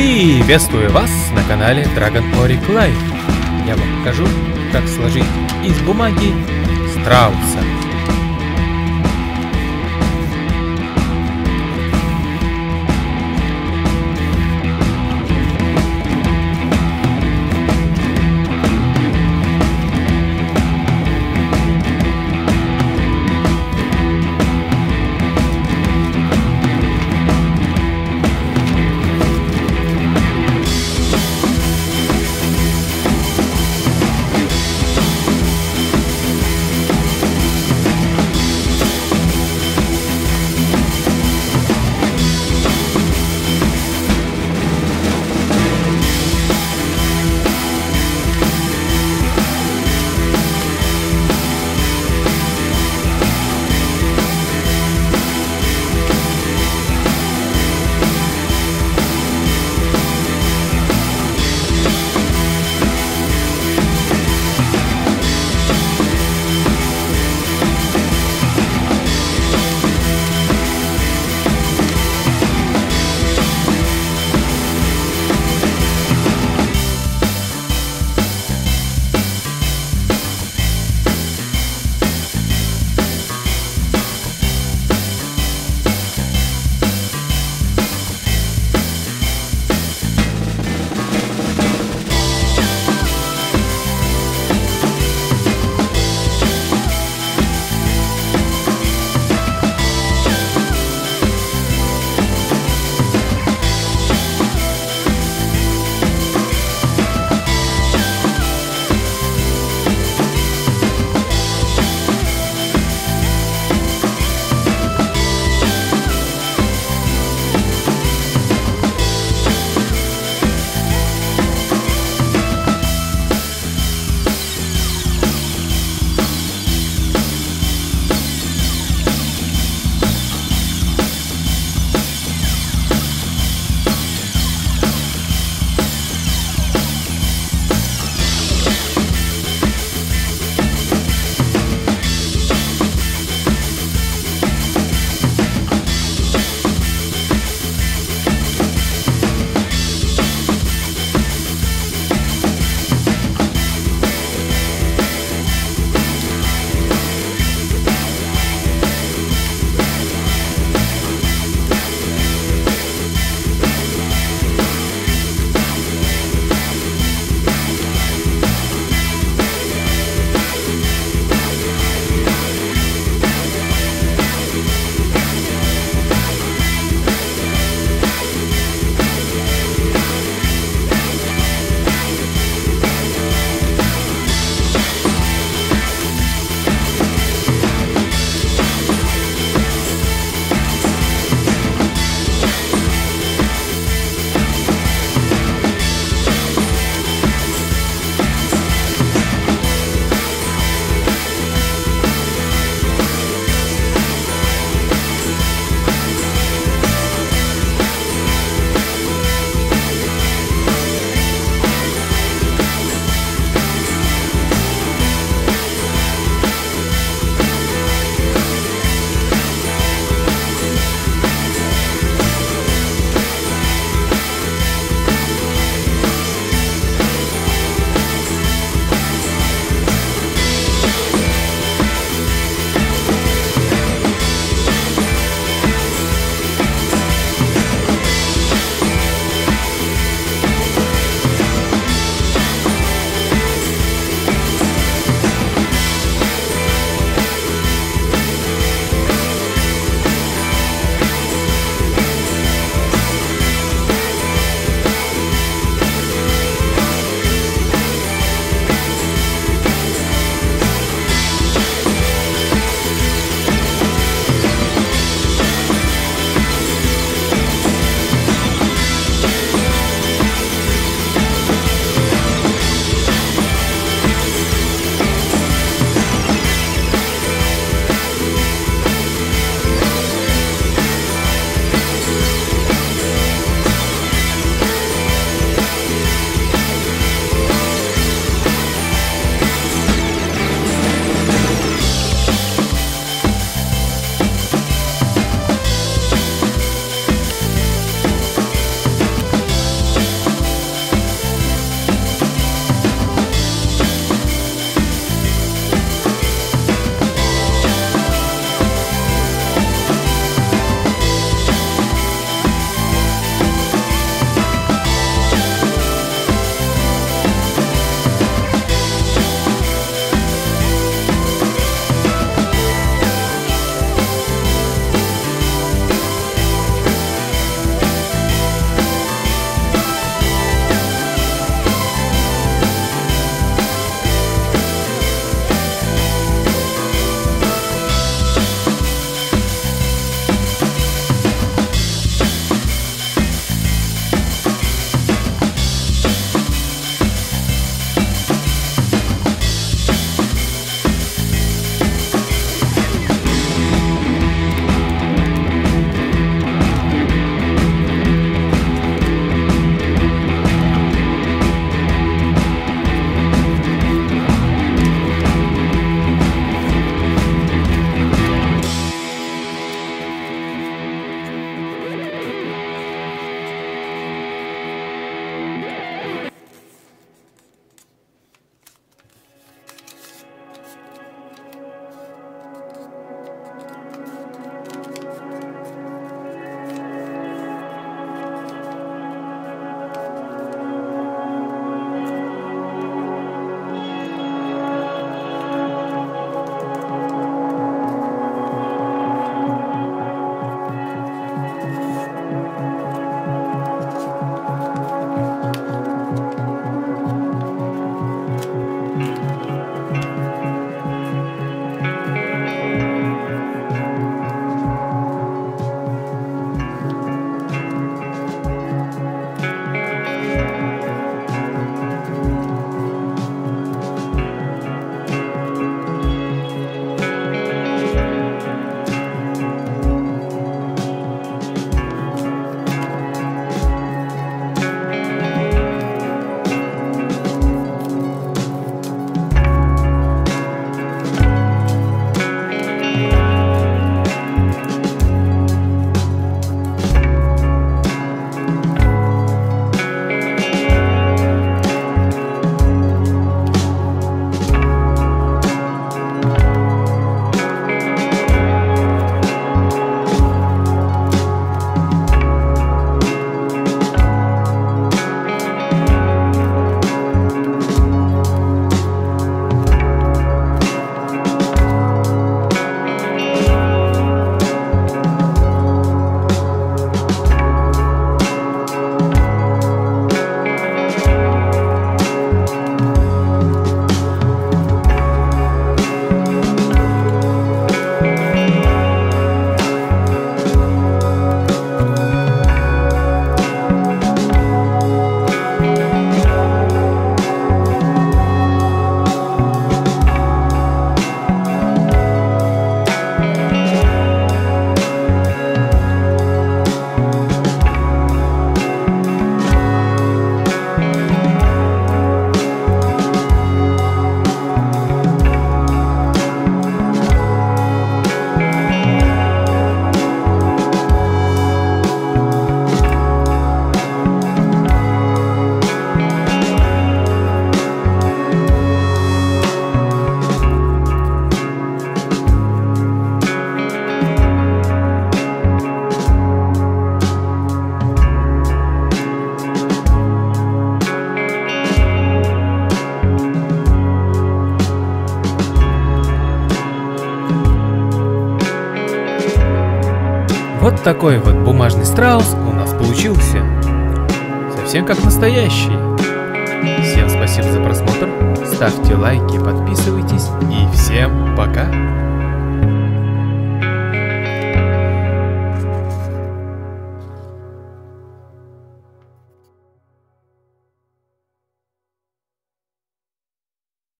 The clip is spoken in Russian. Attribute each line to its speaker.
Speaker 1: Приветствую вас на канале Dragon Oric Life. Я вам покажу, как сложить из бумаги страуса. Такой вот бумажный страус у нас получился. Совсем как настоящий. Всем спасибо за просмотр. Ставьте лайки, подписывайтесь и всем пока.